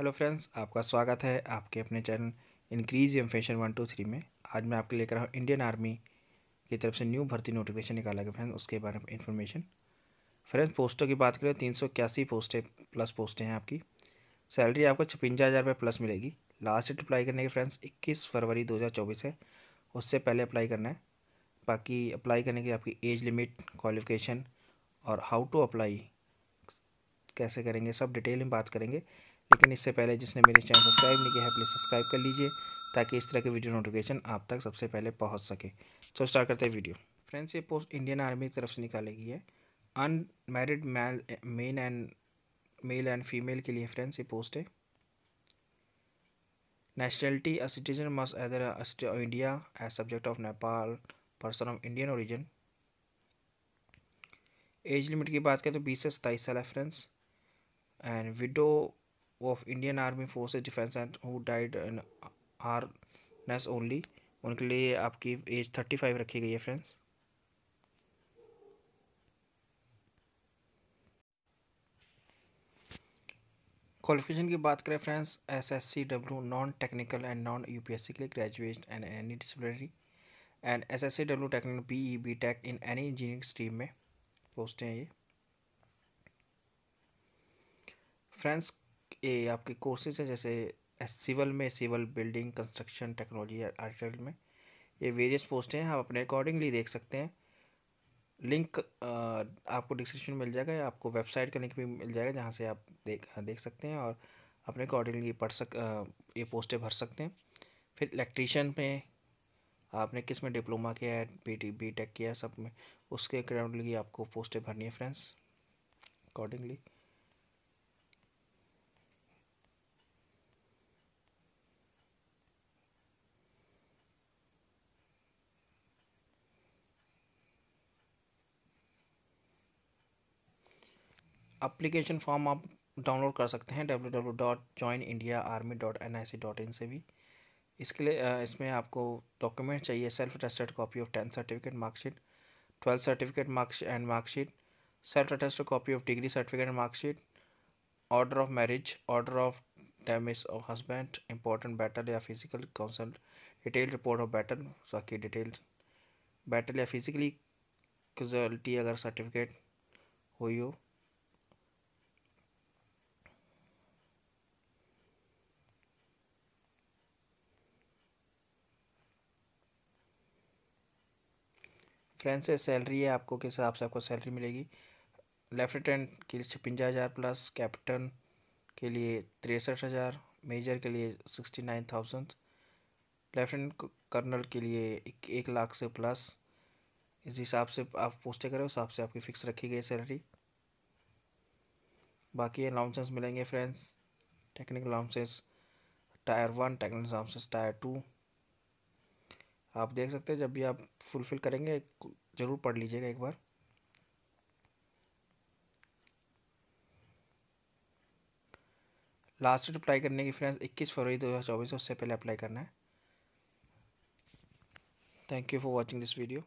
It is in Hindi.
हेलो फ्रेंड्स, आपका स्वागत है आपके अपने channel increase M fashion one two three में। आज मैं आपके लेकर आऊँ इंडियन आर्मी की तरफ़ से न्यू भर्ती नोटिफिकेशन निकाला गया फ्रेंड्स, उसके बारे में इन्फॉर्मेशन फ्रेंड्स, पोस्टों की बात करें, तीन सौ इक्यासी पोस्टें प्लस पोस्टें हैं आपकी। सैलरी आपको छपंजा हज़ार रुपये प्लस मिलेगी। लास्ट डेट अप्लाई करने की फ्रेंड्स, इक्कीस फरवरी दो हज़ार चौबीस है। उससे पहले अप्लाई करना है। बाकी अप्लाई करने की आपकी एज लिमिट क्वालिफिकेशन और हाउ टू अप्लाई कैसे करेंगे, सब डिटेल में बात करेंगे। लेकिन इससे पहले जिसने मेरे चैनल सब्सक्राइब नहीं किया है प्लीज़ सब्सक्राइब कर लीजिए, ताकि इस तरह के वीडियो नोटिफिकेशन आप तक सबसे पहले पहुँच सके। तो स्टार्ट करते हैं वीडियो फ्रेंड्स ये पोस्ट इंडियन आर्मी की तरफ़ से निकाली गई है। Unmarried male men and male and female के लिए फ्रेंड्स ये पोस्ट है। Nationality a citizen must either India as subject of Nepal person of Indian origin age limit की बात करें तो बीस से सताईस साल है friends and widow of Indian army forces defence and died in harness only उनके लिए आपकी एज थर्टी फाइव रखी गई है फ्रेंड्स क्वालिफिकेशन की बात करें friends S S C W non technical and non U P S C के लिए graduate and any disciplinary and S S C W technical B E B tech in any engineering stream में पोस्टें हैं ये. फ्रेंड्स ये आपके कोर्सेज हैं, जैसे सिविल में civil building construction technology article में। ये वेरियस पोस्ट हैं, आप अपने अकॉर्डिंगली देख सकते हैं। लिंक आपको डिस्क्रिप्शन मिल जाएगा आपको वेबसाइट का लिंक भी मिल जाएगा, जहाँ से आप देख देख सकते हैं, और अपने अकॉर्डिंगली पढ़ सक ये पोस्टें भर सकते हैं। फिर इलेक्ट्रीशियन में आपने किसमें डिप्लोमा किया है बी टी बी टेक किया सब में, उसके अकॉर्डिंगली आपको पोस्टें भरनी है फ्रेंड्स अकॉर्डिंगली अप्लीकेशन फॉर्म आप डाउनलोड कर सकते हैं W W dot join India army dot N I C dot in से भी। इसके लिए इसमें आपको डॉक्यूमेंट चाहिए self attested copy of tenth certificate marksheet twelfth certificate marks and marksheet self attested copy of degree certificate marksheet order of marriage order of damage of husband important battle या physical counsel detail report of battle बाकी डिटेल बैटल या फिजिकली कैजुअलिटी अगर सर्टिफिकेट हुई हो फ्रेंड से सैलरी है आपको किस हिसाब से आपको सैलरी मिलेगी? लेफ्टिनेंट के लिए छपंजा हज़ार प्लस कैप्टन के लिए तिरसठ हज़ार मेजर के लिए sixty nine thousand lieutenant colonel के लिए एक, एक लाख से प्लस। इस हिसाब से आप पोस्टें करें उस हिसाब से आपकी फ़िक्स रखी गई सैलरी। बाकी अलाउंसेस मिलेंगे friends. Technical allowances tier one technical allowances tier two. आप देख सकते हैं, जब भी आप फुलफ़िल करेंगे, ज़रूर पढ़ लीजिएगा एक बार। लास्ट डेट अप्लाई करने की फ्रेंड्स इक्कीस फरवरी दो हज़ार चौबीस उससे पहले अप्लाई करना है। Thank you for watching this video